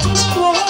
中国